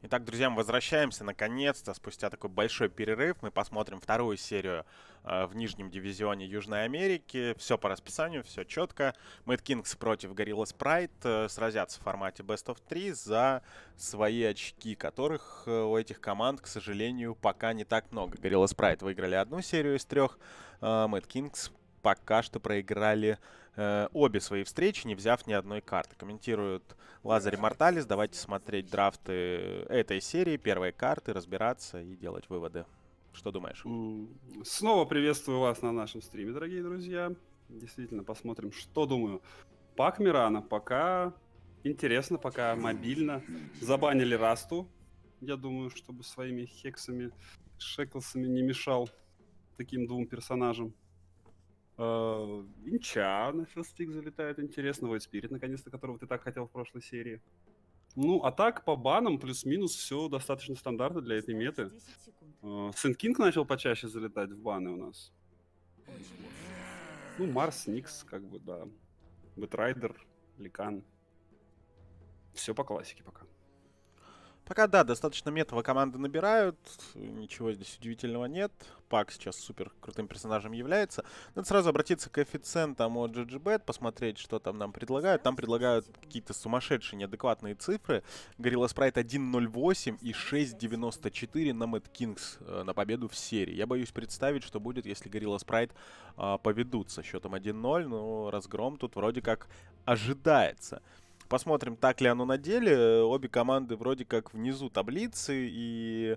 Итак, друзья, мы возвращаемся наконец-то спустя такой большой перерыв. Мы посмотрим вторую серию э, в нижнем дивизионе Южной Америки. Все по расписанию, все четко. Mad Kings против Gorilla Sprite э, сразятся в формате Best of 3 за свои очки, которых э, у этих команд, к сожалению, пока не так много. Gorilla Sprite выиграли одну серию из трех. Э, Mad Kings пока что проиграли э, обе свои встречи, не взяв ни одной карты. Комментирует Лазарь Морталис. Давайте смотреть драфты этой серии, первые карты, разбираться и делать выводы. Что думаешь? Снова приветствую вас на нашем стриме, дорогие друзья. Действительно, посмотрим, что думаю. Пак Мирана пока интересно, пока мобильно. Забанили Расту, я думаю, чтобы своими хексами, шеклсами не мешал таким двум персонажам. Uh, Инча на филстик залетает, интересно. Void Spirit, наконец-то, которого ты так хотел в прошлой серии. Ну, а так, по банам, плюс-минус, все достаточно стандартно для этой меты. Э, Кинг начал почаще залетать в баны у нас. Ну, Марс, Никс, как бы, да. Бэтрайдер, Ликан. Все по классике пока. Пока, да, достаточно метово команды набирают, ничего здесь удивительного нет. Пак сейчас супер крутым персонажем является. Надо сразу обратиться к коэффициентам от GGBet, посмотреть, что там нам предлагают. Там предлагают какие-то сумасшедшие, неадекватные цифры. Gorilla Sprite 1.08 и 6.94 на Mad Kings э, на победу в серии. Я боюсь представить, что будет, если Gorilla Sprite э, поведут со счетом 1.0, но разгром тут вроде как ожидается. Посмотрим, так ли оно на деле. Обе команды вроде как внизу таблицы и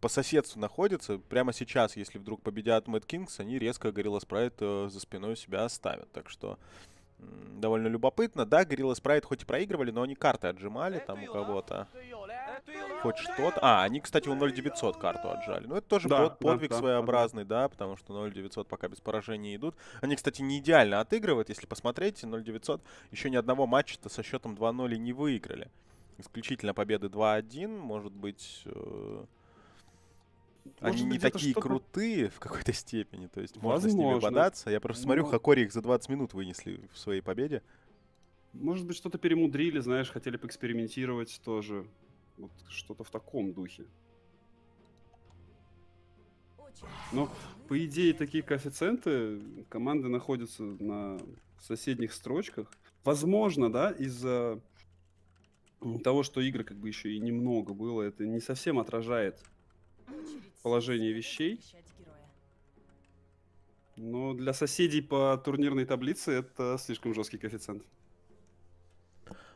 по соседству находятся. Прямо сейчас, если вдруг победят Мэтт Кингс, они резко Горилла Спрайт э, за спиной себя оставят. Так что довольно любопытно. Да, Горилла Спрайт хоть и проигрывали, но они карты отжимали там у кого-то хоть что-то. А, они, кстати, у 0900 карту отжали. Ну, это тоже да, подвиг да, своеобразный, да, да, потому что 0900 пока без поражений идут. Они, кстати, не идеально отыгрывают, если посмотреть, 0900 еще ни одного матча-то со счетом 2-0 не выиграли. Исключительно победы 2-1, может быть... Э они не такие крутые в какой-то степени, то есть Возможно. можно с ними бодаться. Я просто смотрю, Но... Хакори их за 20 минут вынесли в своей победе. Может быть, что-то перемудрили, знаешь, хотели поэкспериментировать тоже. Вот что-то в таком духе. Но, по идее, такие коэффициенты команды находятся на соседних строчках. Возможно, да, из-за того, что игры как бы еще и немного было, это не совсем отражает положение вещей. Но для соседей по турнирной таблице это слишком жесткий коэффициент.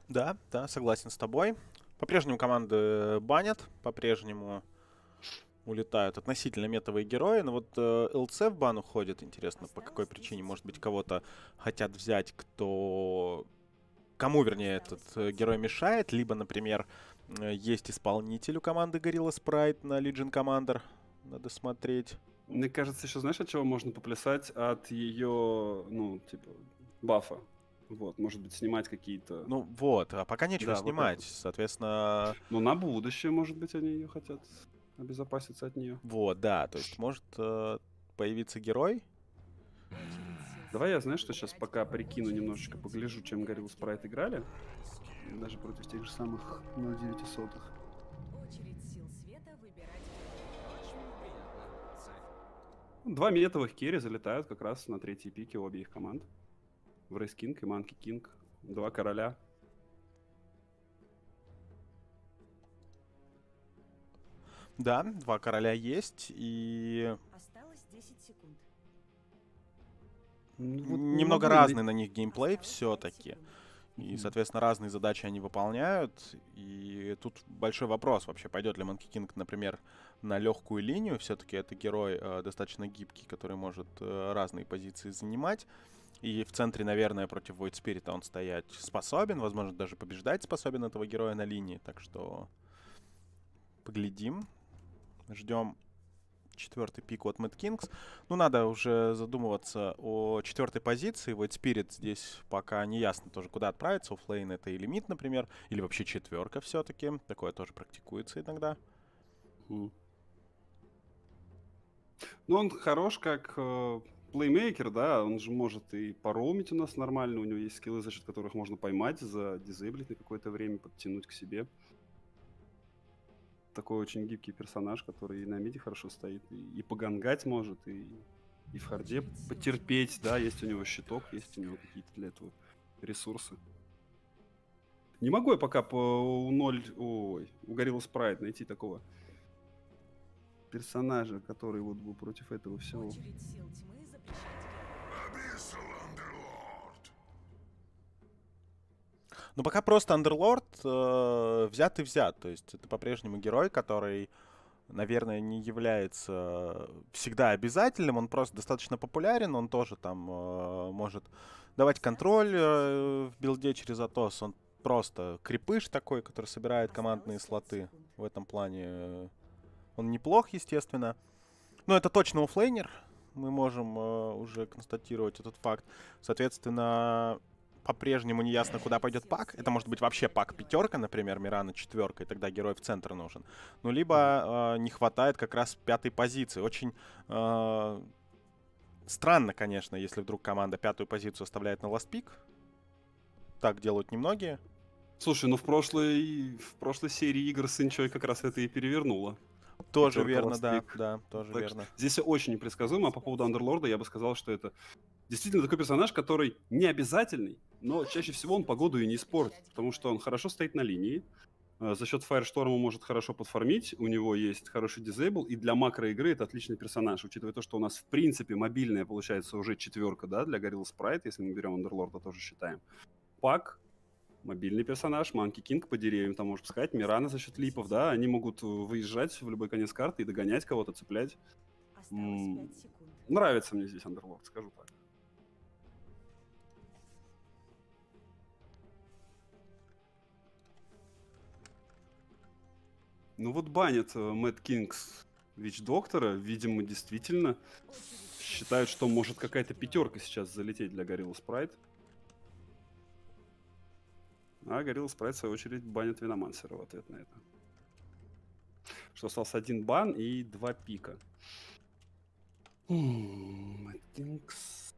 Да, да, согласен с тобой. По-прежнему команды банят, по-прежнему улетают относительно метовые герои. Но вот э, ЛЦ в бан уходит. Интересно, по какой причине? Может быть, кого-то хотят взять, кто... Кому, вернее, этот э, герой мешает. Либо, например, э, есть исполнитель у команды Gorilla Sprite на Legion Commander. Надо смотреть. Мне кажется, еще знаешь, от чего можно поплясать? От ее, ну, типа, бафа. Вот, может быть, снимать какие-то... Ну вот, а пока нечего да, снимать, вот соответственно... Ну на будущее, может быть, они ее хотят обезопаситься от нее. Вот, да, то есть может э, появиться герой. Давай я, знаешь, что сейчас пока прикину немножечко, погляжу, чем Горилл Спрайт играли. Даже против тех же самых 0.900. Два метовых керри залетают как раз на третьей пике обеих команд Wraith King и Monkey King. Два короля. Да, два короля есть, и... Осталось 10 секунд. Ну, вот Немного разный на них геймплей все-таки. И, соответственно, разные задачи они выполняют. И тут большой вопрос вообще, пойдет ли Monkey King, например, на легкую линию. Все-таки это герой э, достаточно гибкий, который может э, разные позиции занимать. И в центре, наверное, против Void Spirit он стоять способен, возможно, даже побеждать способен этого героя на линии. Так что поглядим. Ждем четвертый пик от Mad Kings. Ну, надо уже задумываться о четвертой позиции. Void Spirit здесь пока не ясно тоже, куда отправиться. Оффлейн это или мид, например, или вообще четверка все-таки. Такое тоже практикуется иногда. Ну, он хорош как э, плеймейкер, да, он же может и паромить у нас нормально, у него есть скиллы, за счет которых можно поймать, задизейблить на какое-то время, подтянуть к себе. такой очень гибкий персонаж, который и на миде хорошо стоит, и, и погангать может, и, и в харде потерпеть, да, есть у него щиток, есть у него какие-то для этого ресурсы. Не могу я пока по у 0, ой, у Горилла Спрайт найти такого персонажа, который вот был против этого всего. Ну, пока просто Андерлорд э, взят и взят. То есть это по-прежнему герой, который, наверное, не является всегда обязательным. Он просто достаточно популярен. Он тоже там э, может давать контроль э, в билде через Атос. Он просто крепыш такой, который собирает командные слоты. В этом плане э, он неплох, естественно. Но это точно оффлейнер. Мы можем э, уже констатировать этот факт. Соответственно, по-прежнему не ясно, куда пойдет пак. Это может быть вообще пак пятерка, например, Мирана четверка, и тогда герой в центр нужен. Ну, либо э, не хватает как раз пятой позиции. Очень э, странно, конечно, если вдруг команда пятую позицию оставляет на ластпик. Так делают немногие. Слушай, ну в прошлой, в прошлой серии игр Сынчой как раз это и перевернуло. Тоже верно, да, да, тоже так верно. Здесь очень непредсказуемо, а по поводу Андерлорда я бы сказал, что это действительно такой персонаж, который не обязательный, но чаще всего он погоду и не испортит, потому что он хорошо стоит на линии, э, за счет Firestorm может хорошо подформить, у него есть хороший дизейбл, и для макроигры это отличный персонаж, учитывая то, что у нас в принципе мобильная получается уже четверка, да, для Gorilla Sprite, если мы берем Андерлорда, тоже считаем. Пак мобильный персонаж, Манки Кинг по деревьям, там можно сказать, Мирана за счет липов, да, они могут выезжать в любой конец карты и догонять кого-то, цеплять. М- нравится мне здесь Underlord, скажу так. Ну вот банят Мэтт Кингс Вич Доктора, видимо, действительно считают, что может какая-то пятерка сейчас залететь для Горилла Спрайт. А Горилла Спрайт, в свою очередь, банит Виномансера в ответ на это. Что остался один бан и два пика. Мэтинкс.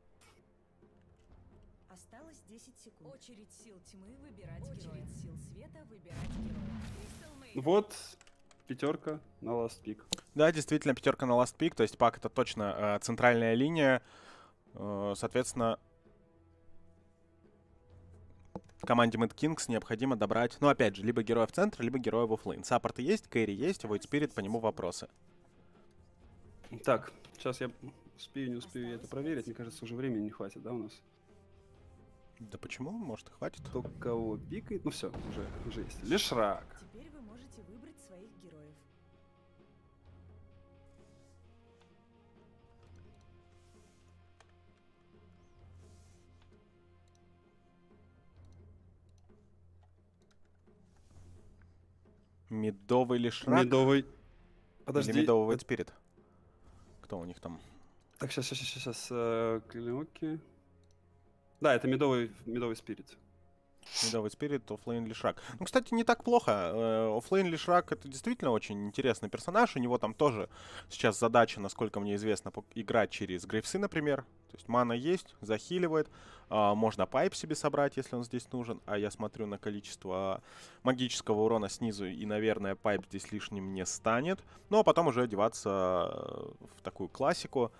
Осталось 10 секунд. Очередь сил тьмы выбирать Очередь героя. сил света выбирать героя. Вот пятерка на last пик. Да, действительно, пятерка на last пик. То есть пак это точно э, центральная линия. Э, соответственно, команде Mad Kings необходимо добрать, ну, опять же, либо героя в центр, либо героя в оффлейн. Саппорты есть, кэри есть, Void Spirit, по нему вопросы. Так, сейчас я успею, не успею я это проверить. Мне кажется, уже времени не хватит, да, у нас? Да почему? Может, и хватит. Кто кого пикает? Ну все, уже, уже есть. Лишрак. Мидовый Лишрак? Мидовый. Подожди. Или мидовый Void Spirit? Кто у них там? Так, сейчас, сейчас, сейчас, сейчас. Э, клинки. Да, это мидовый, мидовый Spirit. Мидовый Spirit, оффлейн Лишрак. Ну, кстати, не так плохо. Э, оффлейн Лишрак это действительно очень интересный персонаж. У него там тоже сейчас задача, насколько мне известно, играть через Грейвсы, например. То есть мана есть, захиливает. А, можно пайп себе собрать, если он здесь нужен. А я смотрю на количество магического урона снизу, и, наверное, пайп здесь лишним не станет. Ну, а потом уже одеваться в такую классику.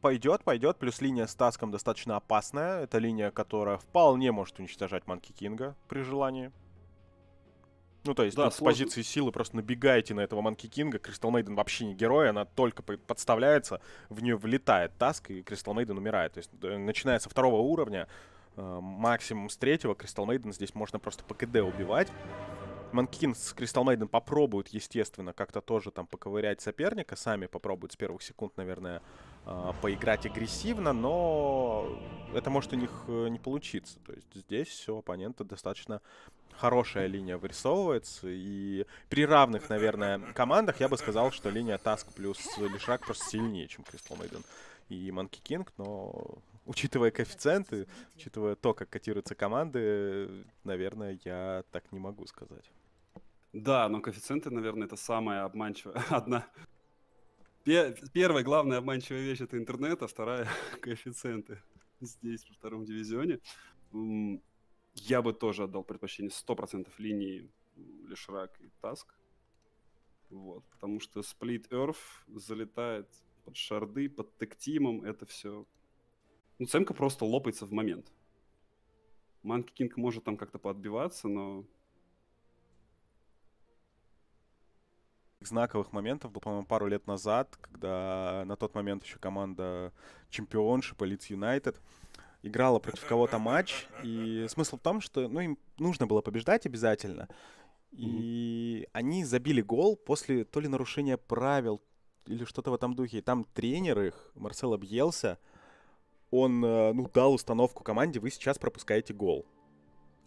Пойдет, пойдет. Плюс линия с Таском достаточно опасная. Это линия, которая вполне может уничтожать Манки Кинга при желании. Ну, то есть, да, с позиции силы просто набегаете на этого Манки Кинга. Crystal Maiden вообще не герой, она только подставляется, в нее влетает Таск, и Crystal Maiden умирает. То есть, начиная со второго уровня, э, максимум с третьего, Кристал Мейден здесь можно просто по КД убивать. Манкин с Кристал Мейден попробуют, естественно, как-то тоже там поковырять соперника. Сами попробуют с первых секунд, наверное, э, поиграть агрессивно, но это может у них э, не получиться. То есть здесь все оппонента достаточно хорошая линия вырисовывается. И при равных, наверное, командах я бы сказал, что линия Таск плюс Лишрак просто сильнее, чем Кристал Мейден и Манки Кинг, но учитывая коэффициенты, учитывая то, как котируются команды, наверное, я так не могу сказать. Да, но коэффициенты, наверное, это самая обманчивая, одна Первая главная обманчивая вещь это интернет, а вторая коэффициенты здесь, во втором дивизионе. Я бы тоже отдал предпочтение 100% линии Лешрак и Таск. Вот, потому что Split Earth залетает под шарды, под тектимом, это все... Ну, цемка просто лопается в момент. Манки Кинг может там как-то поотбиваться, но знаковых моментов был, по-моему, пару лет назад, когда на тот момент еще команда чемпионшипа Leeds Юнайтед играла против кого-то матч, и смысл в том, что ну, им нужно было побеждать обязательно, и mm-hmm. они забили гол после то ли нарушения правил, или что-то в этом духе. И там тренер их, Марсел Бьелса, он э, ну, дал установку команде, вы сейчас пропускаете гол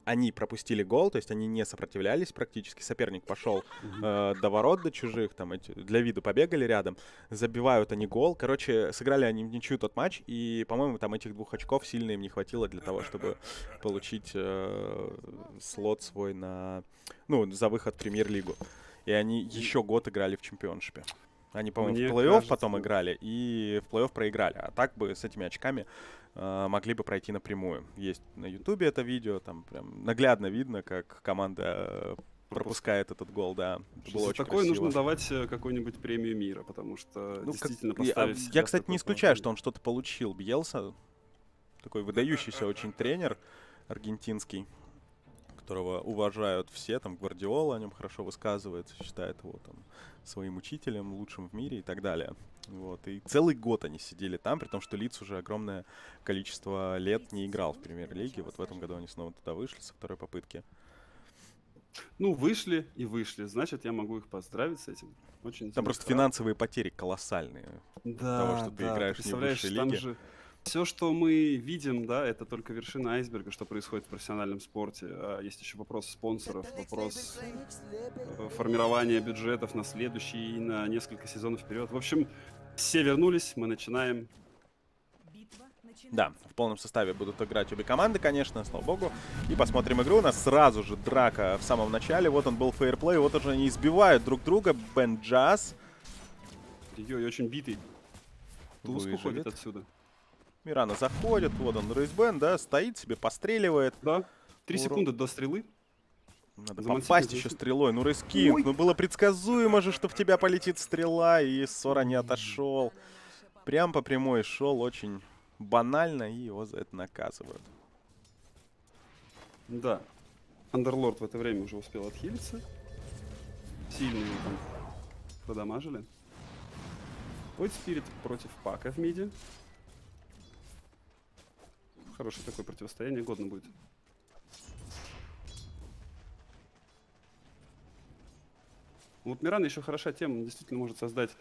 они пропустили гол, то есть они не сопротивлялись практически. Соперник пошел э, до ворот, до чужих, там эти, для виду побегали рядом. Забивают они гол. Короче, сыграли они в ничью тот матч, и, по-моему, там этих двух очков сильно им не хватило для того, чтобы получить э, слот свой на, ну, за выход в премьер-лигу. И они еще год играли в чемпионшипе. Они, по-моему, в плей-офф потом играли и в плей-офф проиграли. А так бы с этими очками могли бы пройти напрямую. Есть на Ютубе это видео, там прям наглядно видно, как команда э, пропускает этот гол, да. Это было очень такое красиво. нужно давать э, какую-нибудь премию мира, потому что ну, действительно как... поставить... Я, я, кстати, не исключаю, что он что-то получил. Бьелса, такой выдающийся очень тренер аргентинский, которого уважают все, там Гвардиола о нем хорошо высказывается, считает его там своим учителем, лучшим в мире и так далее. Вот. И целый год они сидели там, при том, что Лиц уже огромное количество лет не играл в премьер-лиге. Вот в этом году они снова туда вышли со второй попытки. Ну, вышли и вышли. Значит, я могу их поздравить с этим. Очень Там просто финансовые потери колоссальные. Да, того, что да, ты играешь ты представляешь, не в там лиге. же все, что мы видим, да, это только вершина айсберга, что происходит в профессиональном спорте. А есть еще вопрос спонсоров, вопрос э, формирования бюджетов на следующий и на несколько сезонов вперед. В общем, все вернулись, мы начинаем. Да, в полном составе будут играть обе команды, конечно, слава богу. И посмотрим игру. У нас сразу же драка в самом начале. Вот он был фейерплей, вот уже они избивают друг друга. Бен Джаз. Ой, очень битый. Туз уходит отсюда. Мирана заходит, вот он, Рейсбен, да, стоит себе, постреливает. Да, три Урон. секунды до стрелы. Надо Замансить попасть еще стрелой. Ну, Рейскинг, ну было предсказуемо же, что в тебя полетит стрела, и Сора не отошел. Прям по прямой шел, очень банально, и его за это наказывают. Да. Андерлорд в это время уже успел отхилиться. Сильно его там продамажили. Void Спирит против Пака в миде. Хорошее такое противостояние, годно будет. Вот Миран еще хороша тем, действительно может создать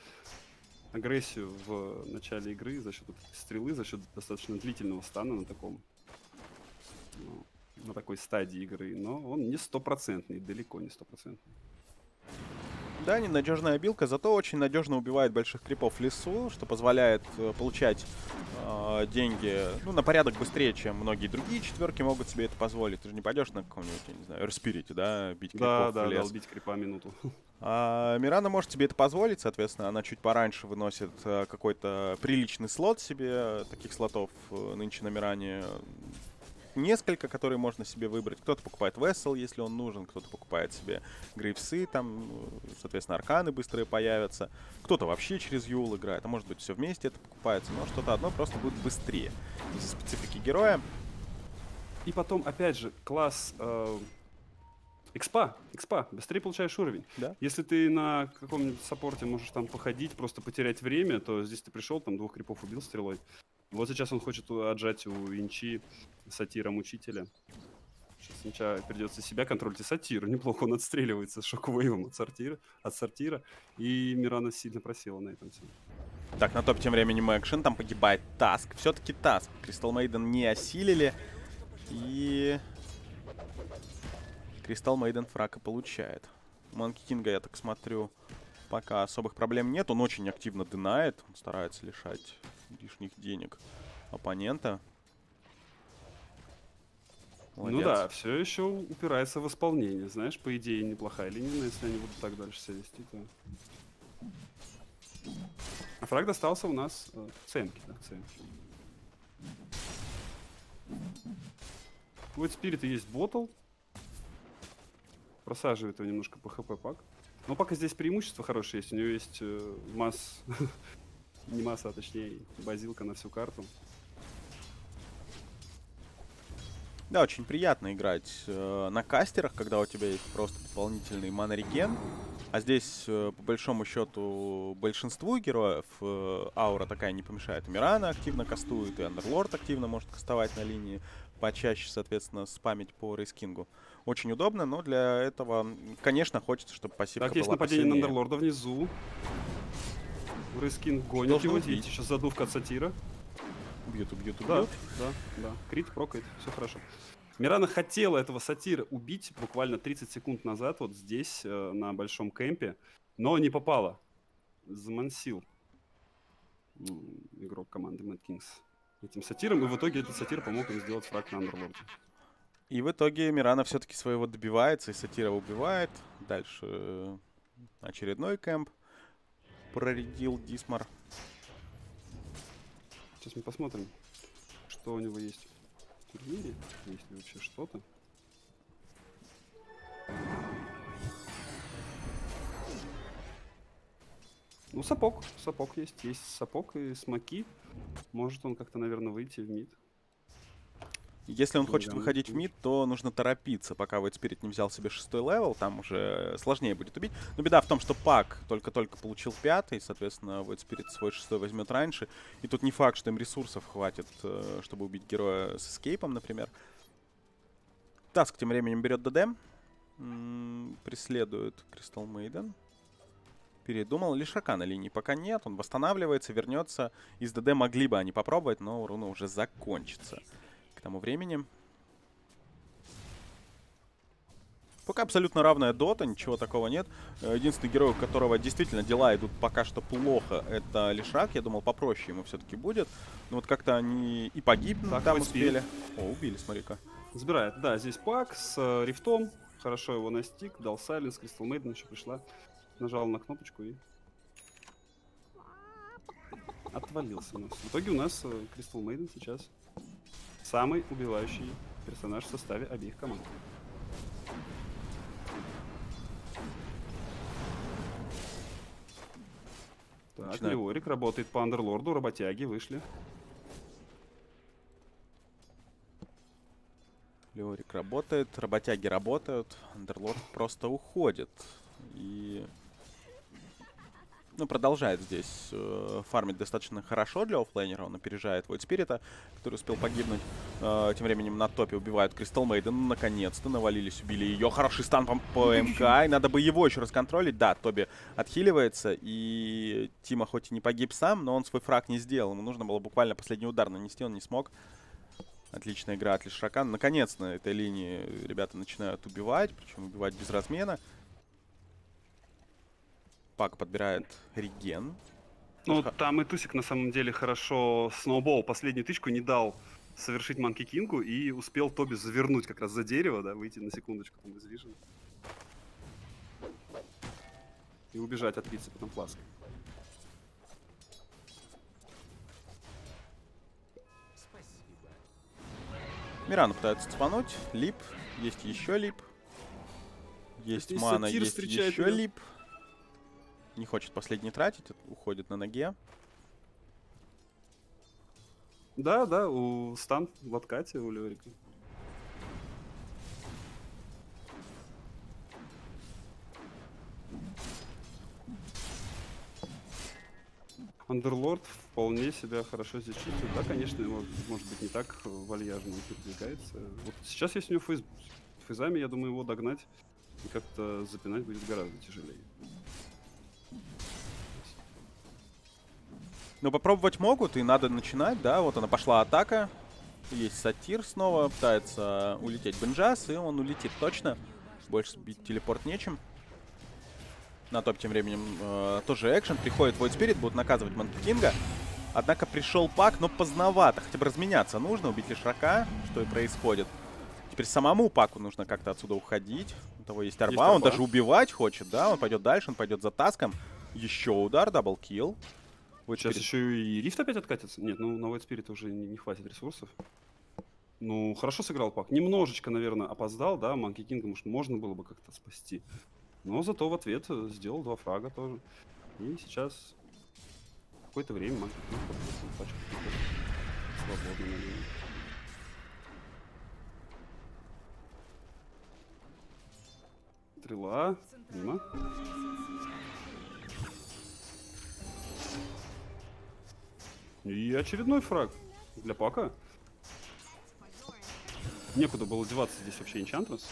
агрессию в начале игры за счет стрелы, за счет достаточно длительного стана на таком ну, на такой стадии игры, но он не стопроцентный, далеко не стопроцентный. Да, ненадежная билка, зато очень надежно убивает больших крипов в лесу, что позволяет э, получать э, деньги ну, на порядок быстрее, чем многие другие четверки могут себе это позволить. Ты же не пойдешь на каком-нибудь, я не знаю, Эрспирите, да, бить крипов да, в лес. Да, бить крипа минуту. А Мирана может себе это позволить, соответственно, она чуть пораньше выносит э, какой-то приличный слот себе. Таких слотов э, нынче на Миране несколько, которые можно себе выбрать. Кто-то покупает Vessel, если он нужен, кто-то покупает себе грейвсы, там, соответственно, арканы быстрые появятся. Кто-то вообще через Юл играет, а может быть все вместе это покупается, но что-то одно просто будет быстрее из-за специфики героя. И потом, опять же, класс э, экспа, экспа, быстрее получаешь уровень. Да. Если ты на каком-нибудь саппорте можешь там походить, просто потерять время, то здесь ты пришел, там двух крипов убил стрелой. Вот сейчас он хочет отжать у Инчи сатиром учителя. Сейчас сначала придется себя контролить и сатиру. Неплохо он отстреливается шок-вейвом от сортира, от сортира. И Мирана сильно просела на этом всем. Так, на топ тем временем экшен, там погибает Таск. Все-таки Таск. Кристал Мейден не осилили. И... Кристал Мейден фрака получает. Манки Кинга, я так смотрю, пока особых проблем нет. Он очень активно динает. Он старается лишать лишних денег оппонента. Молодец. Ну да, все еще упирается в исполнение. Знаешь, по идее, неплохая линия, но если они будут так дальше себя вести, то... А фраг достался у нас э, ценки, да, ценки. Вот спирита есть ботл. Просаживает его немножко по хп пак. Но пока здесь преимущество хорошее есть. У него есть э, масс... Не масса, а точнее базилка на всю карту. Да, очень приятно играть э, на кастерах, когда у тебя есть просто дополнительный манореген. А здесь, э, по большому счету, большинству героев э, аура такая не помешает. И Мирана активно кастует, и Андерлорд активно может кастовать на линии. Почаще, соответственно, спамить по рейскингу. Очень удобно, но для этого, конечно, хочется, чтобы пассивка Так, есть была нападение на посильнее. Андерлорда внизу. Рыскин гонит Должен его. убить. Видите, сейчас задувка от сатира. Убьют, убьют, Да, убьют. да, да. Крит прокает, все хорошо. Мирана хотела этого сатира убить буквально 30 секунд назад, вот здесь, э, на большом кемпе, но не попала. Замансил игрок команды Mad Kings этим сатиром, и в итоге этот сатир помог им сделать фраг на Андерлорде. И в итоге Мирана все-таки своего добивается, и Сатира убивает. Дальше э, очередной кэмп проредил Дисмар. Сейчас мы посмотрим, что у него есть в турнире, есть ли вообще что-то. Ну, сапог, сапог есть. Есть сапог и смоки. Может он как-то, наверное, выйти в мид. Если он хочет выходить в мид, то нужно торопиться, пока Void Spirit не взял себе шестой левел, там уже сложнее будет убить. Но беда в том, что Пак только-только получил пятый, соответственно, Void Spirit свой шестой возьмет раньше. И тут не факт, что им ресурсов хватит, э, чтобы убить героя с эскейпом, например. Таск тем временем берет ДД, преследует Crystal Maiden. Передумал. Лишака на линии пока нет. Он восстанавливается, вернется. Из ДД могли бы они попробовать, но руна уже закончится к тому времени. Пока абсолютно равная дота, ничего такого нет. Э, Единственный герой, у которого действительно дела идут пока что плохо, это Лишак. Я думал, попроще ему все-таки будет. Но вот как-то они и погиб Так, там успели. О, убили, смотри-ка. Забирает. Да, здесь пак с э, рифтом. Хорошо его настиг. Дал сайленс. Кристал Мейден еще пришла. Нажал на кнопочку и... Отвалился у нас. В итоге у нас Кристал Мейден сейчас самый убивающий персонаж в составе обеих команд. Так, Начинает. Леорик работает по андерлорду, работяги вышли. Леорик работает, работяги работают, Андерлорд просто уходит. И... Ну, продолжает здесь э, фармить достаточно хорошо для оффлейнера. Он опережает Void Спирита, который успел погибнуть. Э, тем временем на топе убивают Кристал Мейден. Ну, наконец-то навалились, убили ее. Хороший стан по, по МК. И надо бы его еще расконтролить. Да, Тоби отхиливается. И Тима хоть и не погиб сам, но он свой фраг не сделал. Ему нужно было буквально последний удар нанести, он не смог. Отличная игра от Лишрака. Наконец на этой линии ребята начинают убивать, причем убивать без размена. Пак подбирает реген. Ну, Ха- там и Тусик на самом деле хорошо сноубол последнюю тычку не дал совершить Манки Кингу и успел Тоби завернуть как раз за дерево, да, выйти на секундочку там из Vision. И убежать от пиццы потом флаской. Мирана пытается цепануть. Лип. Есть еще лип. Есть Здесь мана, есть еще лип. Не хочет последний тратить, уходит на ноге. Да, да, у стан в откате у Леорика. Андерлорд вполне себя хорошо здесь чувствует. Да, конечно, его, может быть, не так вальяжно передвигается. Вот сейчас есть у него фейс... фейзами, я думаю, его догнать и как-то запинать будет гораздо тяжелее. Ну, попробовать могут, и надо начинать, да. Вот она пошла атака. Есть сатир снова, пытается улететь Бенджас, и он улетит точно. Больше сбить телепорт нечем. На топ тем временем э, тоже экшен. Приходит Void Spirit, будут наказывать Манки Кинга. Однако пришел пак, но поздновато. Хотя бы разменяться нужно, убить Лишрака, что и происходит. Теперь самому паку нужно как-то отсюда уходить. У того есть орба, он орба. даже убивать хочет, да. Он пойдет дальше, он пойдет за таском. Еще удар, double kill. Void Сейчас Spirit еще и рифт опять откатится. Нет, ну на Void Spirit уже не, не хватит ресурсов. Ну, хорошо сыграл Пак. Немножечко, наверное, опоздал, да, Манки Кинга, может, можно было бы как-то спасти. Но зато в ответ э, сделал два фрага тоже. И сейчас какое-то время Манки Кинг свободно на линии. Стрела. Мимо. И очередной фраг для Пака. Некуда было деваться здесь вообще Enchantress.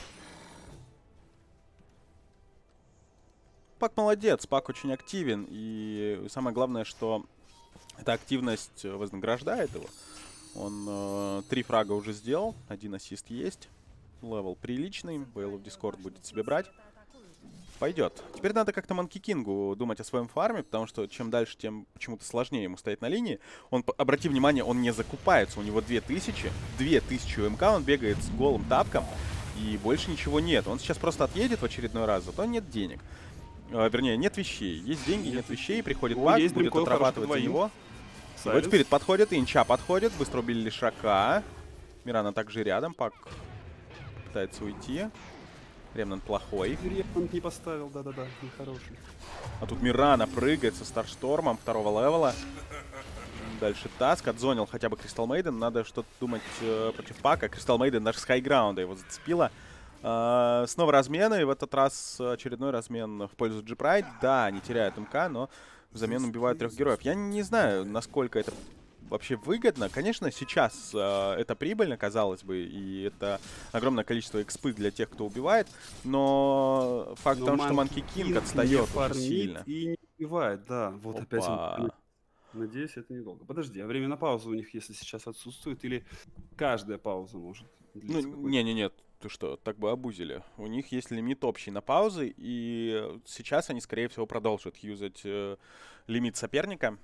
Пак молодец, Пак очень активен. И самое главное, что эта активность вознаграждает его. Он э, три фрага уже сделал, один ассист есть. Левел приличный, Бейлов Дискорд будет себе брать. Пойдет. Теперь надо как-то Манки Кингу думать о своем фарме, потому что чем дальше, тем почему-то сложнее ему стоять на линии. Он, обрати внимание, он не закупается. У него 2000. 2000 МК, он бегает с голым тапком. И больше ничего нет. Он сейчас просто отъедет в очередной раз, зато нет денег. Э, вернее, нет вещей. Есть деньги, нет вещей. Приходит Пак, есть будет отрабатывать за него. Вот вперед подходит, Инча подходит. Быстро убили Лишака. Мирана также рядом. Пак пытается уйти. Ремнант плохой. Репант не поставил, да-да-да, нехороший. А тут Мирана прыгает со Старштормом второго левела. Дальше Таск отзонил хотя бы Кристал Мейден. Надо что-то думать э, против Пака. Кристал Мейден даже с хайграунда его зацепила. А, снова размены. И в этот раз очередной размен в пользу Джипрайд. Да, они теряют МК, но взамен убивают трех героев. Я не знаю, насколько это вообще выгодно. Конечно, сейчас э, это прибыльно, казалось бы, и это огромное количество экспы для тех, кто убивает, но факт в Но том, что Monkey Monkey King King отстает не очень сильно. И не убивает, да. Вот опять он- Опа. Надеюсь, это недолго. Подожди, а время на паузу у них, если сейчас отсутствует, или каждая пауза может Ну, длиться какое-то? не-не-не, ты что, так бы обузили. У них есть лимит общий на паузы, и сейчас они, скорее всего, продолжат юзать э, лимит соперника,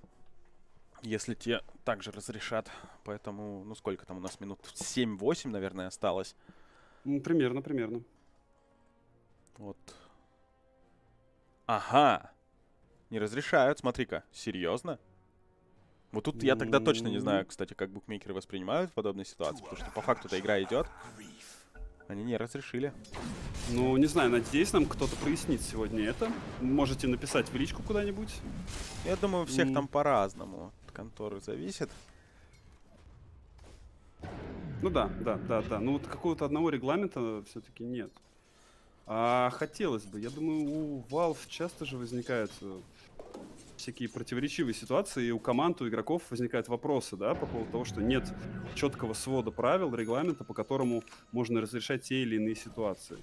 если те также разрешат. Поэтому, ну сколько там у нас минут? 7-8, наверное, осталось. Ну, примерно, примерно. Вот. Ага. Не разрешают, смотри-ка. Серьезно? Вот тут я тогда точно не знаю, кстати, как букмекеры воспринимают в подобной ситуации, потому что по факту эта игра идет. Они не разрешили. Ну, не знаю, надеюсь, нам кто-то прояснит сегодня это. Можете написать в личку куда-нибудь. Я думаю, всех М. там по-разному. Конторы зависит. Ну да, да, да, да. Ну вот какого-то одного регламента все-таки нет. А хотелось бы. Я думаю, у Valve часто же возникают э, всякие противоречивые ситуации, и у команд, у игроков возникают вопросы, да, по поводу того, что нет четкого свода правил, регламента, по которому можно разрешать те или иные ситуации.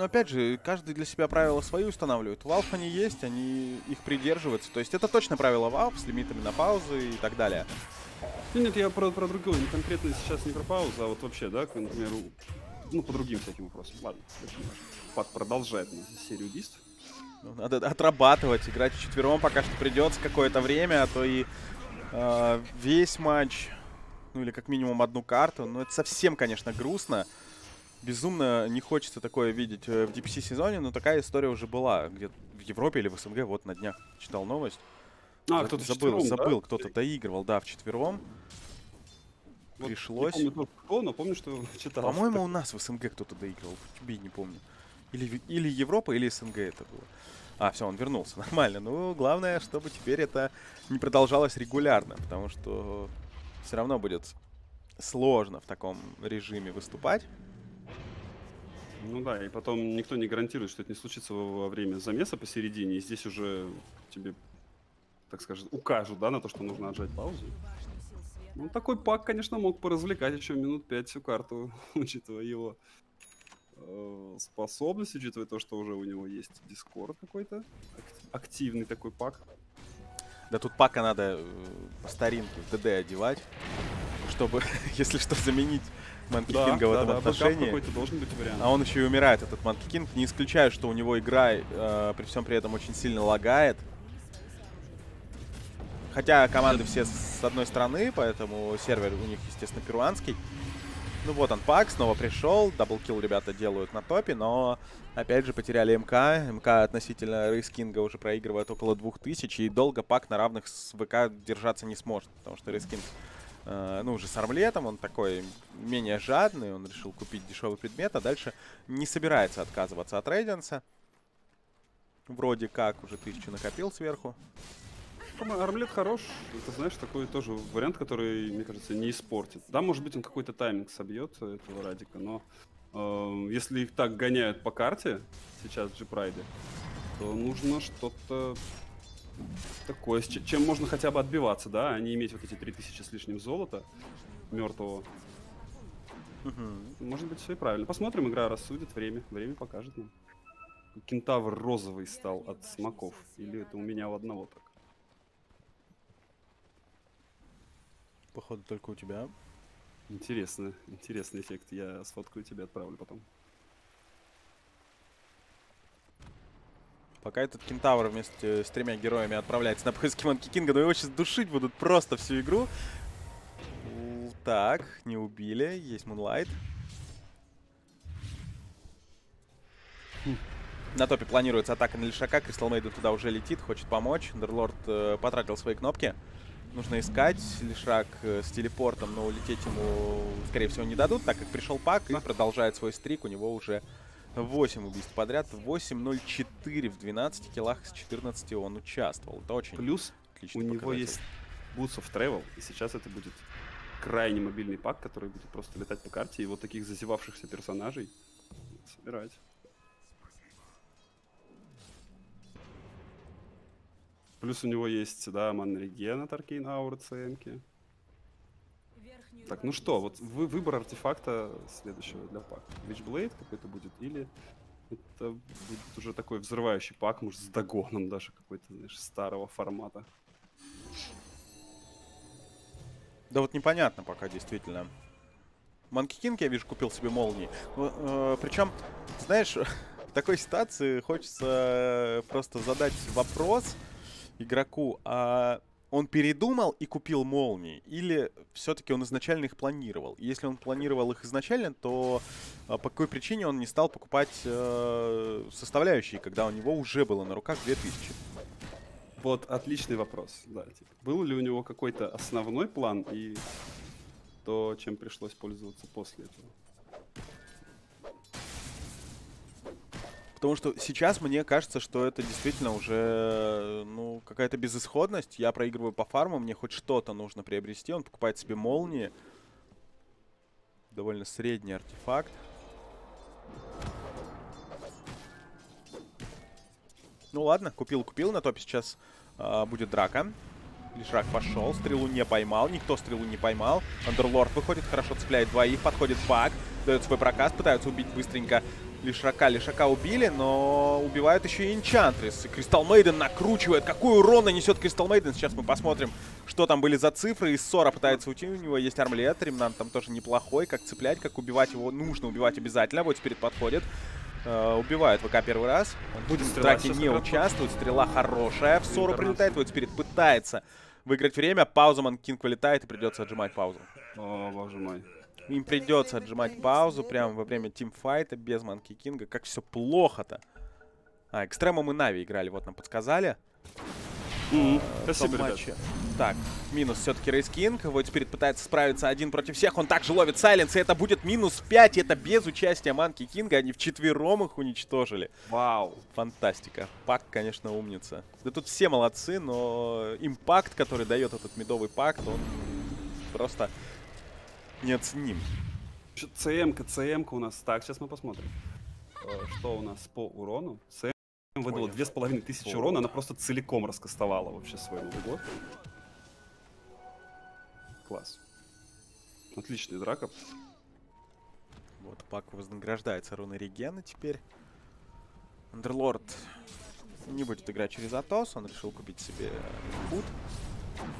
Но опять же, каждый для себя правила свои устанавливает. У Valve они есть, они их придерживаются. То есть это точно правила Valve с лимитами на паузы и так далее. Ну, нет, я про, про другое, не конкретно сейчас не про паузу, а вот вообще, да, к, например, у- ну, по другим всяким вопросам. Ладно. Пак продолжает серию убийств. Ну, Надо отрабатывать, играть вчетвером пока что придется какое-то время, а то и э, весь матч, ну или как минимум одну карту. Но это совсем, конечно, грустно. Безумно не хочется такое видеть э, в DPC сезоне, но такая история уже была. Где-то в Европе или в СНГ, вот на днях читал новость. А, кто-то забыл, да? забыл, кто-то доигрывал, да, вчетвером. Вот Пришлось. Не помню, кто, но помню, что читал. По-моему, у нас в СНГ кто-то доигрывал. Тебе не помню. Или, в- или Европа, или СНГ это было. А, все, он вернулся. Нормально. Ну, главное, чтобы теперь это не продолжалось регулярно, потому что все равно будет сложно в таком режиме выступать. Ну да, и потом никто не гарантирует, что это не случится во, время замеса посередине, и здесь уже тебе, так скажем, укажут, да, на то, что нужно отжать паузу. Ну, такой пак, конечно, мог поразвлекать еще минут пять всю карту, учитывая его э, способность, учитывая то, что уже у него есть дискорд какой-то, ак- активный такой пак. Да тут пака надо э, по старинке в ДД одевать, чтобы, если что, заменить Манки Кинга в этом backup отношении. должен быть вариант. А он еще и умирает, этот Monkey King. Не исключаю, что у него игра э, при всем при этом очень сильно лагает. Хотя команды все с одной стороны, поэтому сервер у них, естественно, перуанский. Ну вот он, Пак снова пришел, double kill ребята делают на топе, но опять же потеряли МК. МК относительно Врейс Кинга уже проигрывает около 2000, и долго Пак на равных с ВК держаться не сможет, потому что Wraith King э, ну, уже с армлетом, он такой менее жадный, он решил купить дешевый предмет, а дальше не собирается отказываться от радианса. Вроде как уже тысячу накопил сверху. Армлет хорош. Это, знаешь, такой тоже вариант, который, мне кажется, не испортит. Да, может быть, он какой-то тайминг собьет этого Радика, но э, если их так гоняют по карте сейчас в Джипрайде, то нужно что-то такое, чем можно хотя бы отбиваться, да, а не иметь вот эти 3000 с лишним золота мертвого. Мгм. Может быть, все и правильно. Посмотрим, игра рассудит, время, время покажет нам. Кентавр розовый стал от смоков. Или это у меня у одного так? Походу только у тебя. Интересно, интересный эффект. Я сфоткаю тебе, отправлю потом. Пока этот кентавр вместе с тремя героями отправляется на поиски Манки Кинга, но его сейчас душить будут просто всю игру. Так, не убили. Есть Мунлайт. На топе планируется атака на Лишака. Кристал Мейден туда уже летит, хочет помочь. Андерлорд э, потратил свои кнопки. Нужно искать Лишак э, с телепортом, но улететь ему, скорее всего, не дадут, так как пришел Пак и продолжает свой стрик. У него уже 8 убийств подряд. 8-0-4 в 12 киллах с 14 он участвовал. Это очень Плюс отличный у него есть Boots of Travel, и сейчас это будет крайне мобильный пак, который будет просто летать по карте, и вот таких зазевавшихся персонажей собирать. Плюс у него есть, да, Манреген от Аркейн Аур ЦМки. Так, ну что, вот вы, выбор артефакта следующего для пака. Witchblade какой-то будет, или это будет уже такой взрывающий пак, может, с догоном даже какой-то, знаешь, старого формата. Да вот непонятно пока, действительно. Манки Кинг, я вижу, купил себе молнии. причем, знаешь, в такой ситуации хочется просто задать вопрос игроку, а он передумал и купил молнии? Или все-таки он изначально их планировал? Если он планировал их изначально, то а, по какой причине он не стал покупать э, составляющие, когда у него уже было на руках 2000? Вот отличный вопрос, да. Типа, был ли у него какой-то основной план и то, чем пришлось пользоваться после этого? Потому что сейчас мне кажется, что это действительно уже ну, какая-то безысходность. Я проигрываю по фарму, мне хоть что-то нужно приобрести. Он покупает себе молнии. Довольно средний артефакт. Ну ладно, купил-купил. На топе сейчас а, будет драка. Лишрак пошел, стрелу не поймал, никто стрелу не поймал. Андерлорд выходит, хорошо цепляет двоих, подходит Пак, дает свой прокаст, пытаются убить быстренько Лишрака. Лишрака убили, но убивают еще и Энчантрис. И Crystal Maiden накручивает. Какой урон нанесет Crystal Maiden? Сейчас мы посмотрим, что там были за цифры. Из Сора пытается уйти, у него есть армлет. Ремнант там тоже неплохой. Как цеплять, как убивать его, нужно убивать обязательно. Вот теперь подходит. Э, убивает ВК первый раз. Будет в драке не участвует. Стрела хорошая. В Сору прилетает. Вот теперь пытается выиграть время. Пауза, Monkey King вылетает и придется отжимать паузу. О, боже мой. Им придется отжимать паузу прямо во время teamfight а без Monkey King а. Как все плохо-то. А, Extremum и NAVI играли, вот нам подсказали. Спасибо, том ребят. матче. Так, минус все-таки Wraith King. Вот теперь пытается справиться один против всех. Он также ловит silence, и это будет минус 5. Это без участия Monkey King а. Они вчетвером их уничтожили. Вау. Фантастика. Puck, конечно, умница. Да тут все молодцы, но impact, который дает этот мидовый Puck, он просто неоценим. ЦМ-ка, ЦМ-ка у нас. Так, сейчас мы посмотрим. Э, Что у нас по урону? ЦМ выдала Ой, две с половиной тысячи вот. урона. Она просто целиком раскастовала вообще свой Новый год. Класс. Отличная драка. Вот, Пак вознаграждается руной Регена теперь. Андерлорд не будет играть через Атос, он решил купить себе фут.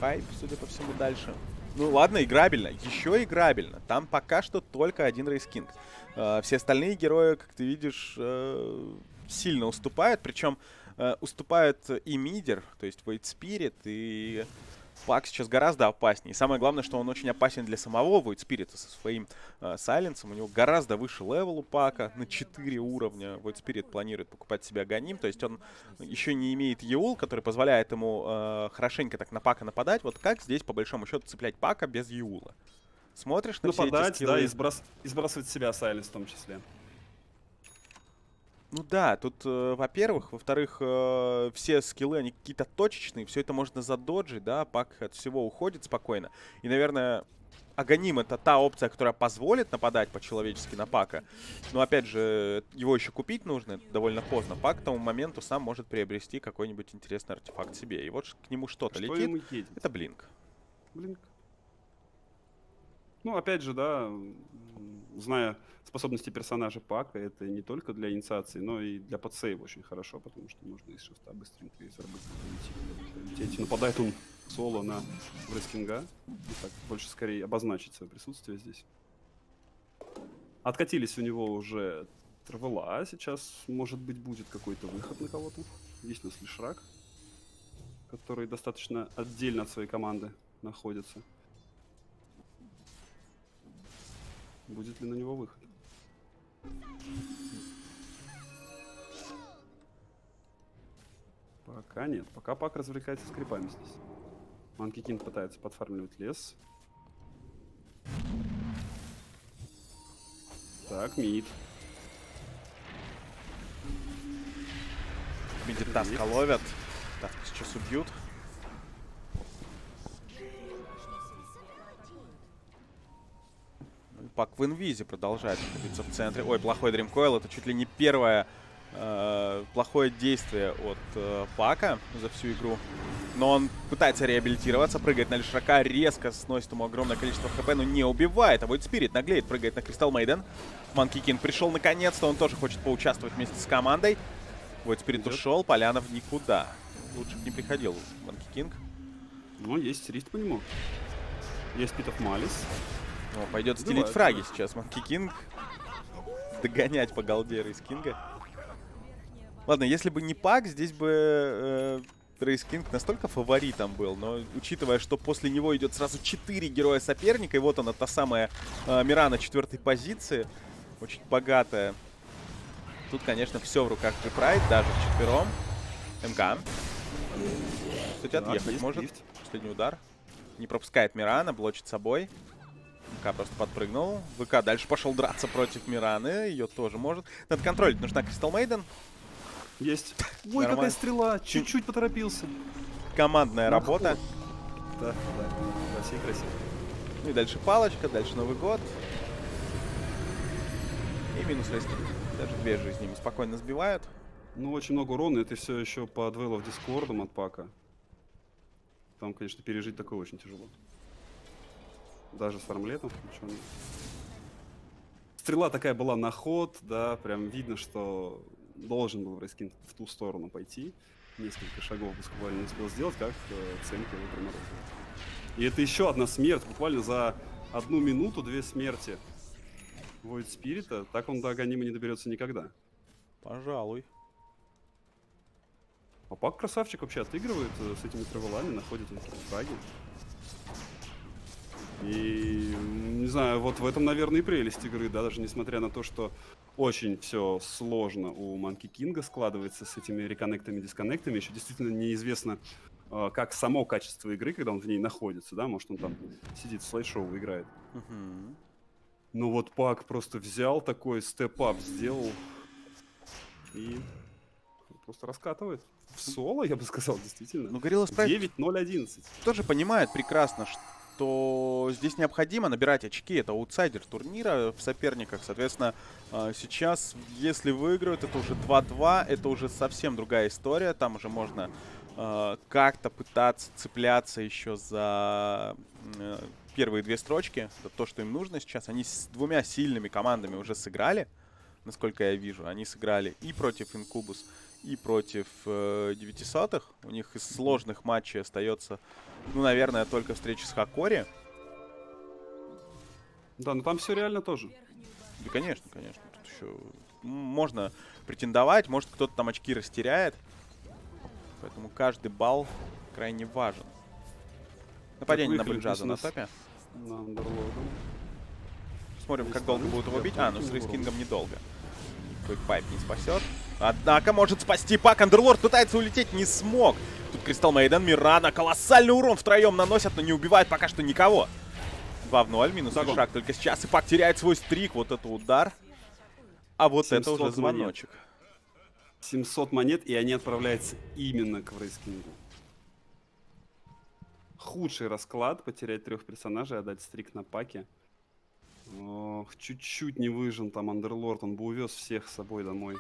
Хайп, судя по всему, дальше. Ну ладно, играбельно, еще играбельно. Там пока что только один Wraith King. Э, все остальные герои, как ты видишь, э, сильно уступают. Причем э, уступают и мидер, то есть Void Spirit, и Puck сейчас гораздо опаснее. И самое главное, что он очень опасен для самого Void Spirit со своим э, silence ом. У него гораздо выше level у Puck а, на 4 уровня. Void Spirit планирует покупать себе Aghanim. То есть он еще не имеет Еул, который позволяет ему э, хорошенько так на Пака нападать. Вот как здесь, по большому счету, цеплять Пака без Еула? Смотришь на все эти Нападать, скиллы? да, и, сброс- и сбрасывать себя Сайленс в том числе. Ну да, тут, э, во-первых, во-вторых, э, все скиллы, они какие-то точечные, все это можно задоджить, да, пак от всего уходит спокойно. И, наверное, Аганим это та опция, которая позволит нападать по-человечески на пака. Но, опять же, его еще купить нужно довольно поздно. Пак к тому моменту сам может приобрести какой-нибудь интересный артефакт себе. И вот к нему что-то Что летит. Это Блинк. Блин. Ну, опять же, да, зная способности персонажа Пака, это не только для инициации, но и для подсейва очень хорошо, потому что можно из шифта быстренько из арбы. Нападает он соло на Брескинга. И так больше скорее обозначить свое присутствие здесь. Откатились у него уже Travel а, сейчас, может быть, будет какой-то выход на кого-то. Есть у нас Leshrac, который достаточно отдельно от своей команды находится. Будет ли на него выход? Пока нет. Пока Puck развлекается с крипами здесь. Monkey King пытается подфармливать лес. Так, мид. Миди Таска ловят. Таска сейчас убьют. Пак в инвизе продолжает находиться в центре. Ой, плохой Дримкойл. Это чуть ли не первое э, плохое действие от э, Пака за всю игру. Но он пытается реабилитироваться, прыгает на Лишрака, резко сносит ему огромное количество хп, но не убивает. А вот Спирит наглеет, прыгает на Кристалл Мейден. Манки Кинг пришел наконец-то, он тоже хочет поучаствовать вместе с командой. Вот Спирит Идет. ушел, Поляна в никуда. Лучше бы не приходил Манки Кинг. Ну, есть рифт по нему. Есть Питов Малис. О, пойдет стелить Убивает, фраги да. сейчас Манки Кинг. Догонять по голде из Кинга. Ладно, если бы не Пак, здесь бы э, Рейс Кинг настолько фаворитом был, но учитывая, что после него идет сразу 4 героя соперника, и вот она, та самая э, Мирана четвертой позиции, очень богатая. Тут, конечно, все в руках G-Pride, даже вчетвером. МК. Кстати, Так, отъехать есть может. лифт. Последний удар. Не пропускает Мирана, блочит собой. МК просто подпрыгнул. ВК дальше пошел драться против Мираны. Ее тоже может. Надо контролить. Нужна Кристал Мейден. Есть. Ой, Нормально. какая стрела! Чуть-чуть поторопился. Командная На работа. Да, да. Красиво, красиво. Ну и дальше палочка, дальше Новый год. И минус Wraith King. Даже две жизни ему спокойно сбивают. Ну, очень много урона, это все еще под Veil of Discord ом от Puck а. Там, конечно, пережить такое очень тяжело. Даже с Armlet ом включенным. Стрела такая была на ход, да, прям видно, что должен был Wraith King в ту сторону пойти. Несколько шагов буквально не успел сделать, как э, Ценка его проморозила. И это еще одна смерть, буквально за одну минуту две смерти Void Спирита. Так он до Аганима не доберется никогда. Пожалуй. А Пак красавчик вообще отыгрывает э, с этими травелами, находит эти фраги. И не знаю, вот в этом, наверное, и прелесть игры, да, даже несмотря на то, что очень все сложно у Манки Кинга складывается с этими реконнектами, дисконнектами, еще действительно неизвестно, э, как само качество игры, когда он в ней находится, да, может он там сидит в слайд-шоу играет. Мгм. Но вот Пак просто взял такой степ-ап, сделал и просто раскатывает. В соло, я бы сказал, действительно. Ну, Горилла Спрайт 9-0-11. тоже понимает прекрасно, что здесь необходимо набирать очки. Это аутсайдер турнира в соперниках. Соответственно, э, сейчас, если выиграют, это уже 2-2. Это уже совсем другая история. Там уже можно э, как-то пытаться цепляться еще за э, первые две строчки. Это то, что им нужно сейчас. Они с двумя сильными командами уже сыграли, насколько я вижу. Они сыграли и против Инкубус, и против э, 900 У них из сложных матчей остается, ну, наверное, только встреча с Хакори. Да, но там все реально тоже. Да, конечно, конечно. Тут еще можно претендовать, может, кто-то там очки растеряет. Поэтому каждый балл крайне важен. Нападение на Блэкджаза на топе. На. Смотрим, как долго будут его бить. А, ну с рейскингом недолго. Квикпайп не спасет. Однако может спасти Пак. Андерлорд пытается улететь, не смог. Тут Кристалл Мейден, Мирана. Колоссальный урон втроем наносят, но не убивают пока что никого. 2 в 0, минус Загон. шаг только сейчас. И Пак теряет свой стрик. Вот это удар. А вот это 700 уже монет. звоночек. 700 монет, и они отправляются именно к Врейскингу. Худший расклад, потерять трех персонажей, отдать стрик на паке. Ох, чуть-чуть не выжил там Андерлорд, он бы увез всех с собой домой.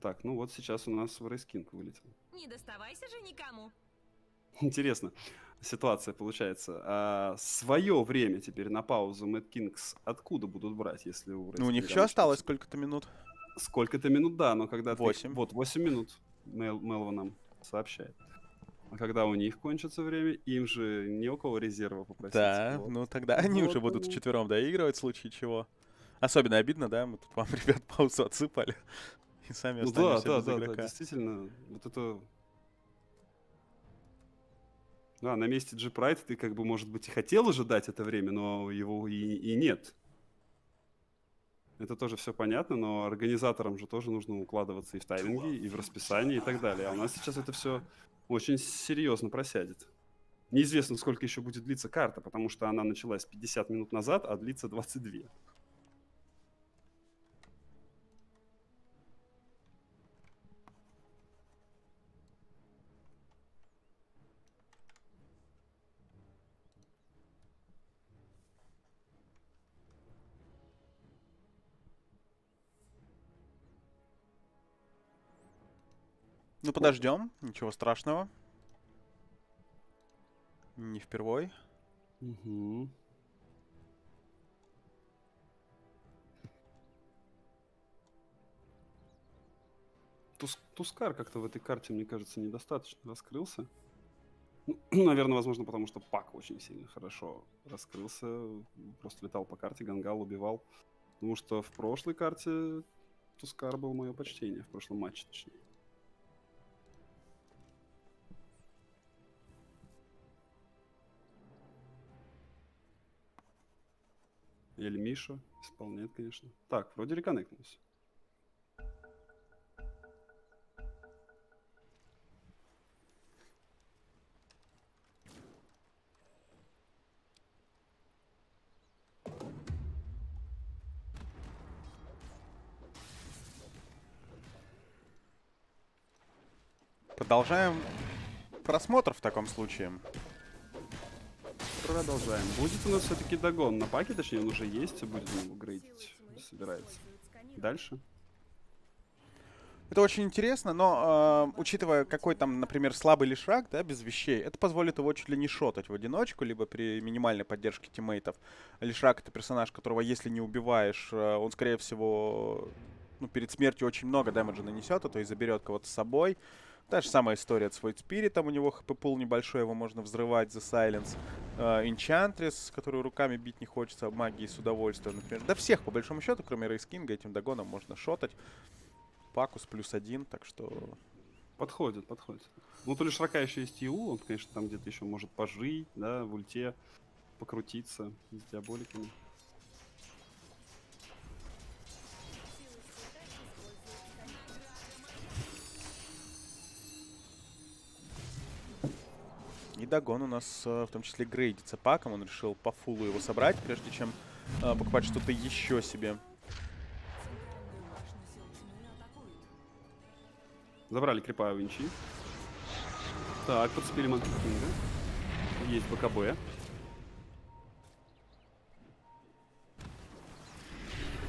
Так, ну вот сейчас у нас Врейскинг вылетел. Не доставайся же никому. Интересно, ситуация получается. А свое время теперь на паузу Мэтт Кингс откуда будут брать, если у Ну, у них еще осталось сколько-то минут. Сколько-то минут, да, но когда ты- Восемь. Вот, 8 минут Мел, Мелва нам сообщает. А когда у них кончится время, им же не у кого резерва попросить. Да, Вот. ну тогда они Вот уже будут оно. вчетвером доигрывать, в случае чего. Особенно обидно, да, мы тут вам, ребят, паузу отсыпали. И сами Ну да, да, да, да, игрока. действительно, вот это... Да, на месте G Pride ты как бы, может быть, и хотел ожидать это время, но его и, и нет. Это тоже все понятно, но организаторам же тоже нужно укладываться и в тайминги, и в расписание, и так далее. А у нас сейчас это все очень серьезно просядет. Неизвестно, сколько еще будет длиться карта, потому что она началась 50 минут назад, а длится 22. Ну, подождем, ничего страшного. Не впервой. Угу. Тус- Тускар как-то в этой карте, мне кажется, недостаточно раскрылся. Ну, наверное, возможно, потому что Пак очень сильно хорошо раскрылся. Просто летал по карте, гангал убивал. Потому что в прошлой карте Тускар был мое почтение, в прошлом матче, точнее. Или Миша исполняет, конечно. Так, вроде реконнектнулся. Продолжаем просмотр в таком случае. Продолжаем. Будет у нас все-таки догон на паке, точнее, он уже есть, будет его грейдить, собирается. Дальше. Это очень интересно, но э, учитывая, какой там, например, слабый лишак, да, без вещей, это позволит его чуть ли не шотать в одиночку, либо при минимальной поддержке тиммейтов. Лишак это персонаж, которого, если не убиваешь, э, он, скорее всего, ну, перед смертью очень много дэмэджа нанесет, а то и заберет кого-то с собой. Та же самая история с Void Spirit, у него хп пул небольшой, его можно взрывать за Silence. Э, Enchantress, которую руками бить не хочется, магией с удовольствием, например. Да всех, по большому счету, кроме Рейскинга, этим догоном можно шотать. Пакус плюс один, так что... Подходит, подходит. Ну, то лишь Рака еще есть ИУ, он, конечно, там где-то еще может пожить, да, в ульте покрутиться с диаболиками. И догон у нас э, в том числе грейдится паком. Он решил по фулу его собрать, прежде чем э, покупать что-то еще себе. Забрали крипа Винчи. Так, подцепили Манки Кинга. Есть БКБ.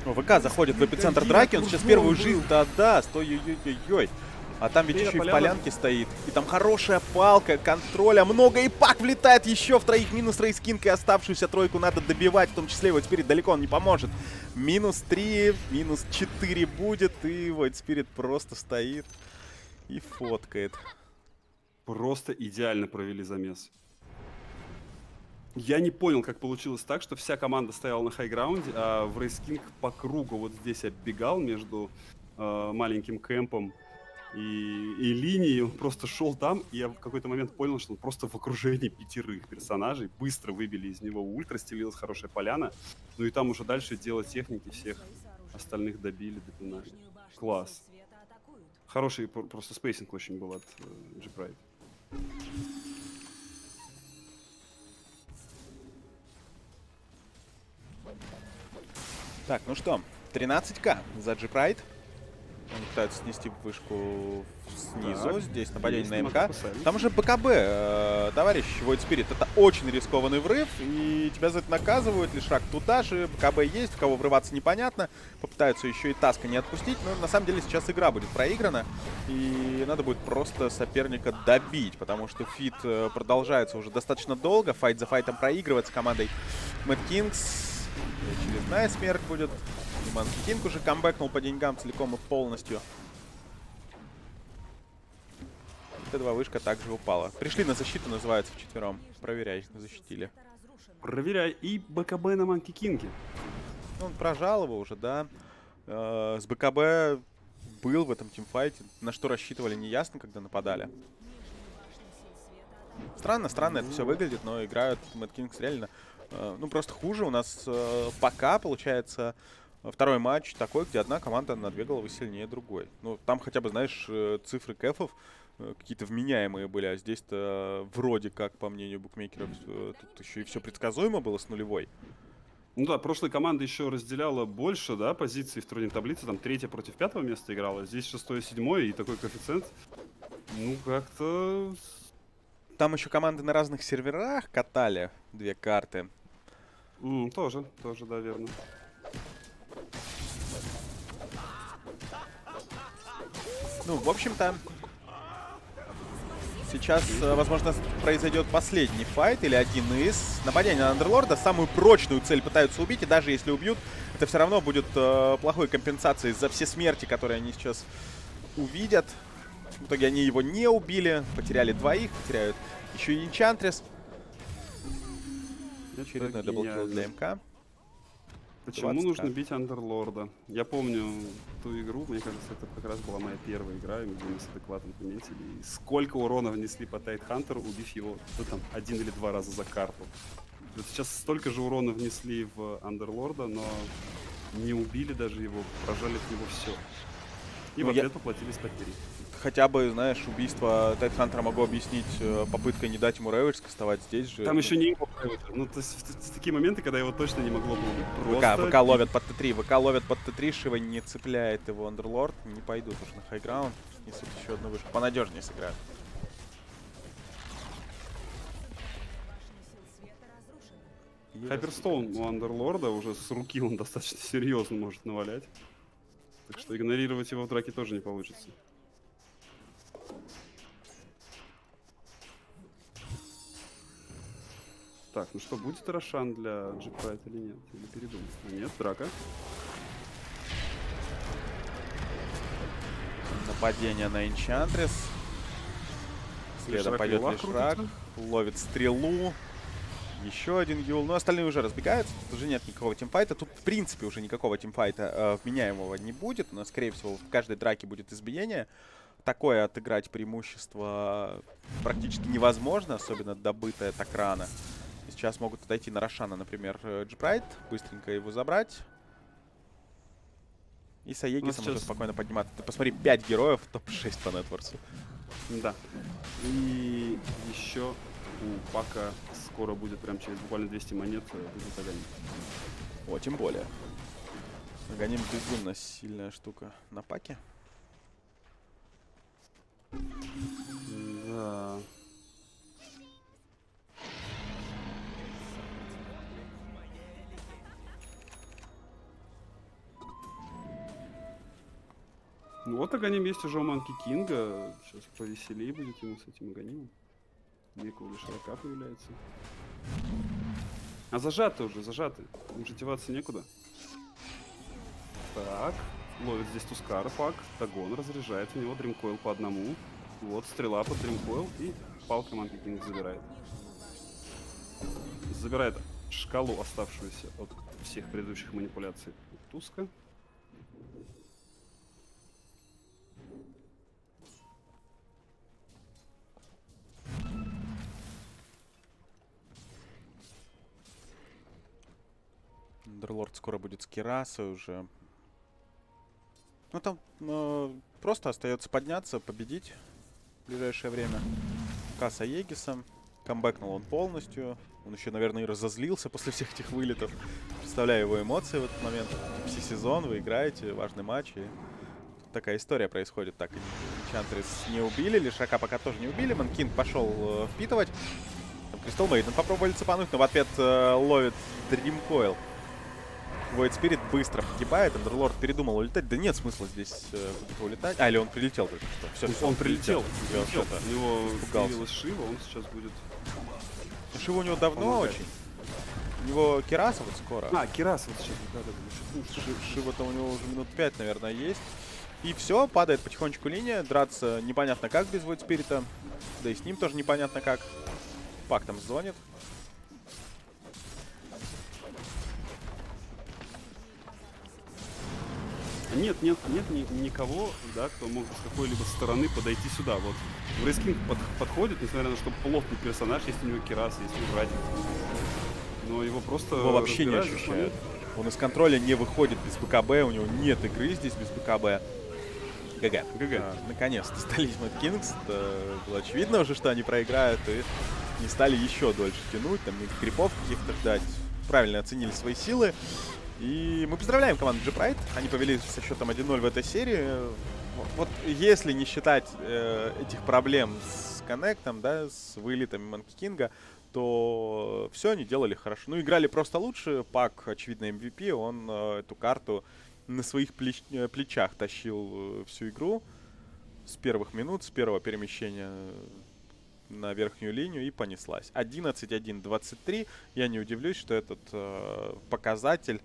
О, ВК заходит в эпицентр драки, он сейчас первую жизнь-то отдаст. Ой-ой-ой-ой. А там ведь Привет, еще и в полянке стоит. И там хорошая палка, контроля много. И Puck влетает еще в троих. Минус Wraith King и оставшуюся тройку надо добивать. В том числе Void Spirit далеко он не поможет. Минус 3, минус 4 будет. И Void Spirit просто стоит и фоткает. Просто идеально провели замес. Я не понял, как получилось так, что вся команда стояла на highground е, а Wraith King по кругу вот здесь оббегал между э, маленьким camp ом и, и линии, он просто шел там, и я в какой-то момент понял, что он просто в окружении пятерых персонажей, быстро выбили из него ульту, стелилась хорошая поляна, ну и там уже дальше дело техники всех остальных добили, допинали. Класс. Хороший пр- просто spacing очень был от э, G-Pride. Так, ну что, 13к за G-Pride. Они пытаются снести вышку снизу. Так, Здесь нападение есть на MK. Там же BKB, э, товарищ Void Spirit. Это очень рискованный врыв, и тебя за это наказывают. Leshrac туда же, BKB есть, в кого врываться непонятно. Попытаются еще и Tusk а не отпустить, но на самом деле сейчас игра будет проиграна. И надо будет просто соперника добить, потому что файт э, продолжается уже достаточно долго. Файт за файтом проигрывается командой Мэтт Кингс. Очередная смерть будет. Манки Кинг уже камбэкнул по деньгам целиком и полностью. Т2 вышка также упала. Пришли на защиту, называется, вчетвером. Проверяй, защитили. Проверяй. И БКБ на Манки Кинге. Ну, Он прожал его уже, да. Э, С БКБ был в этом тимфайте. На что рассчитывали, неясно, когда нападали. Странно, странно это все выглядит, но играют Мэтт Кингс реально, э, ну, просто хуже. У нас э, пока, получается, второй матч такой, где одна команда на две головы сильнее другой. Ну, там хотя бы, знаешь, э, цифры кэфов э, какие-то вменяемые были, а здесь-то вроде как, по мнению букмекеров, э, тут еще и все предсказуемо было с нулевой. Ну да, прошлая команда еще разделяла больше, да, позиций в турнирной таблице. Там третья против пятого места играла. Здесь шестое, седьмое и такой коэффициент. Ну, как-то... Там еще команды на разных серверах катали две карты. М, тоже, тоже, да, верно. Ну, в общем-то, сейчас, э, возможно, произойдет последний файт или один из нападений на Андерлорда. Самую прочную цель пытаются убить, и даже если убьют, это все равно будет э, плохой компенсацией за все смерти, которые они сейчас увидят. В итоге они его не убили, потеряли двоих, потеряют еще и Энчантрес. Очередной даблкил для. МК. Почему 20к. нужно бить Андерлорда? Я помню ту игру, мне кажется, это как раз была моя первая игра, и мы с адекватом пометили. И сколько урона внесли по Тайтхантеру, убив его да, там, один или два раза за карту. Вот сейчас столько же урона внесли в Андерлорда, но не убили даже его, прожали от него все. И Ну, в я- ответ поплатились потерей. Хотя бы, знаешь, убийство Тайтхантера могу объяснить э, попыткой не дать ему Ревельс кастовать здесь же. Там еще не Прайвета. Ну, то есть такие моменты, когда его точно не могло было. ВК, Просто ВК ловят под Т3, ВК ловят под Т3, Шива не цепляет его Андерлорд, не пойдут уж на хайграунд, несут еще одну вышку, понадежнее сыграют. Хайперстоун у Андерлорда уже с руки он достаточно серьезно может навалять. Так что игнорировать его в драке тоже не получится. Так, ну что, будет Рошан для Джипрайт или нет? Или передумал? А нет, драка. Нападение на Энчантрес. Следом пойдет крутится. ловит стрелу. Еще один юл. Но остальные уже разбегаются. Тут уже нет никакого тимфайта. Тут, в принципе, уже никакого тимфайта э, вменяемого не будет. Но, скорее всего, в каждой драке будет избиение. Такое отыграть преимущество практически невозможно, особенно добытое так рано. Сейчас могут отойти на Рошана, например, э, Джипрайт, быстренько его забрать. И с уже сейчас- спокойно подниматься. Ты посмотри, 5 героев, топ-6 по нетворсу. Да. И еще у Пака скоро будет, прям через буквально 200 монет, э, будет Аганим. О, тем более. Аганим безумно сильная штука на паке. Вот Аганим есть уже у Манки Кинга. Сейчас повеселее будет ему с этим Аганимом. Лишь широка появляется. А зажаты уже, зажаты. Им же деваться некуда. Так. Ловит здесь Тускара пак. Тагон разряжает в него Дримкоил по одному. Вот, стрела под Дримкоил и палка Манки Кинг забирает. Забирает шкалу, оставшуюся от всех предыдущих манипуляций Туска. Андерлорд скоро будет с Кирасой уже. Ну там э, просто остается подняться, победить в ближайшее время. Касса Егиса. Камбэкнул он полностью. Он еще, наверное, и разозлился после всех этих вылетов. Представляю его эмоции в этот момент. Все сезон, вы играете, важный матч. И такая история происходит. Так, Чантрис не убили, Лишака пока тоже не убили. Манкин пошел э, впитывать. Там Кристал Мейден попробовали цепануть, но в ответ э, ловит Дримкоил. Void Spirit быстро погибает, Андерлорд передумал улетать. Да нет смысла здесь э, улетать. А, или он прилетел только что. Все, То есть он прилетел, прилетел. что-то У него появилась Шива, он сейчас будет... Шива у него давно Помогает. очень. У него Кираса вот скоро. А, Кирас вот сейчас, да-да-да. Ши- Шива-то у него уже минут 5, наверное, есть. И все, падает потихонечку линия. Драться непонятно как без Void Спирита. Да и с ним тоже непонятно как. Пак там звонит. Нет, нет, нет ни- никого, да, кто мог с какой-либо стороны подойти сюда. Вот Wraith King под, подходит, несмотря на то, что плотный персонаж, есть у него Кираса, есть у него Радик. Но его просто Его вообще не ощущает. Он из контроля не выходит без BKB. У него нет игры здесь без BKB. GG. GG. А, наконец-то сдались Mad Kings. Это было очевидно уже, что они проиграют. И не стали еще дольше тянуть. Там крипов каких-то ждать. Правильно оценили свои силы. И мы поздравляем команду G-Pride. Они повели со счетом 1-0 в этой серии. Вот, вот если не считать э, этих проблем с коннектом, да, с вылетами Манки Кинга, то все они делали хорошо. Ну, играли просто лучше. Пак, очевидно, MVP. Он э, эту карту на своих плеч- э, плечах тащил э, всю игру с первых минут, с первого перемещения на верхнюю линию и понеслась. 11-1-23. Я не удивлюсь, что этот э, показатель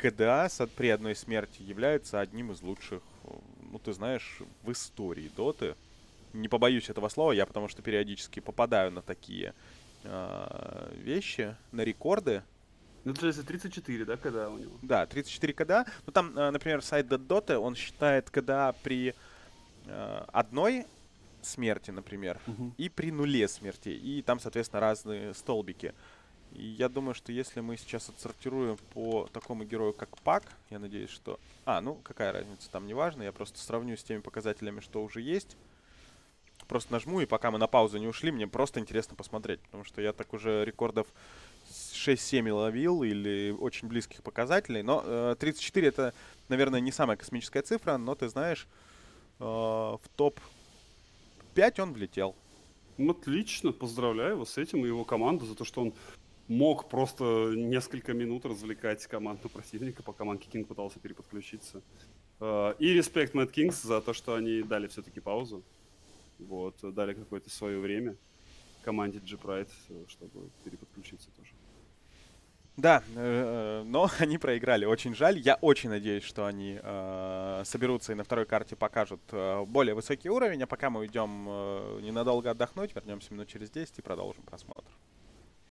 КДА при одной смерти является одним из лучших, ну ты знаешь, в истории Доты. Не побоюсь этого слова, я потому что периодически попадаю на такие э, вещи, на рекорды. Ну, это же 34, да, когда у него? Да, 34 КДА. Ну там, э, например, сайт Доты, он считает КДА при э, одной смерти, например, и при нуле смертей. И там, соответственно, разные столбики. И я думаю, что если мы сейчас отсортируем по такому герою, как Пак, я надеюсь, что... А, ну, какая разница, там не важно. Я просто сравню с теми показателями, что уже есть. Просто нажму, и пока мы на паузу не ушли, мне просто интересно посмотреть. Потому что я так уже рекордов с 6-7 ловил или очень близких показателей. Но э, 34 это, наверное, не самая космическая цифра, но ты знаешь, э, в топ-5 он влетел. Ну, отлично, поздравляю его с этим и его команду за то, что он мог просто несколько минут развлекать команду противника, пока Манки Кинг пытался переподключиться. Э, И респект Mad Kings за то, что они дали все-таки паузу. Вот, дали какое-то свое время команде G-Pride, э, чтобы переподключиться тоже. Да, э, но они проиграли. Очень жаль. Я очень надеюсь, что они э, соберутся и на второй карте покажут э, более высокий уровень. А пока мы уйдем э, ненадолго отдохнуть, вернемся минут через 10 и продолжим просмотр.